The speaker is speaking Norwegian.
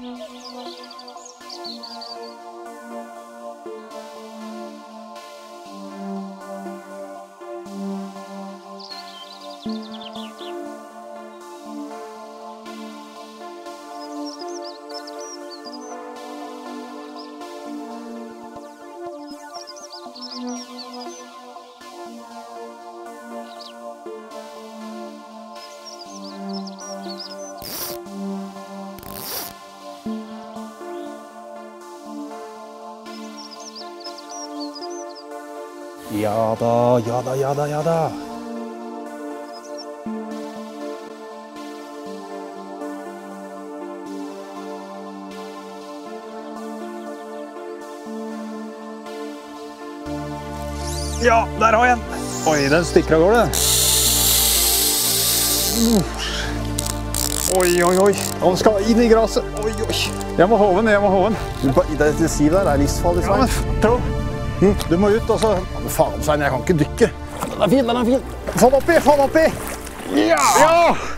Música Ja da, ja da, ja da, ja da. Ja, der har jeg en. Oi, den stikker av gårde. Oi, oi, oi. Han skal inn i gresset. Oi, oi. Jeg må håve den, jeg må håve den. Det sivet der er livsfarlig, Ja, men. Du må ut, og så men faen, Svein, jeg kan ikke dykke. Den er fin, den er fin. Få den oppi, få den oppi. Ja! ja!